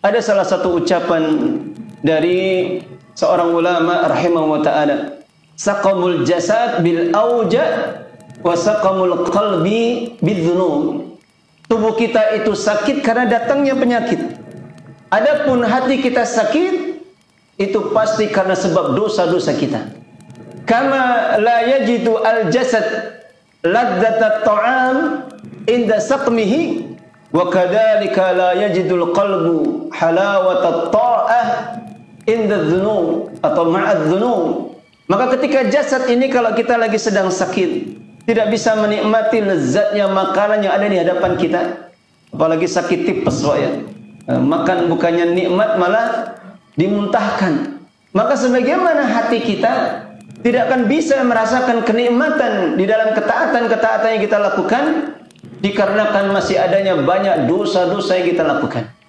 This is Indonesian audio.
Ada salah satu ucapan dari seorang ulama rahimahullah taala, saqamul jasad bil auja wa saqamul qalbi bidzunub. Tubuh kita itu sakit karena datangnya penyakit. Adapun hati kita sakit itu pasti karena sebab dosa-dosa kita. Kama la yajidu al jasad ladzat ta'am inda saqmihi Wa kadzalika la yajidul qalbu halawata ta'ah inda dhunub atau ma'ad. Maka ketika jasad ini kalau kita lagi sedang sakit, tidak bisa menikmati lezatnya makanan yang ada di hadapan kita. Apalagi sakit tipes, ya. Eh, makan bukannya nikmat malah dimuntahkan. Maka sebagaimana hati kita tidak akan bisa merasakan kenikmatan di dalam ketaatan-ketaatan yang kita lakukan dikarenakan masih adanya banyak dosa-dosa yang kita lakukan.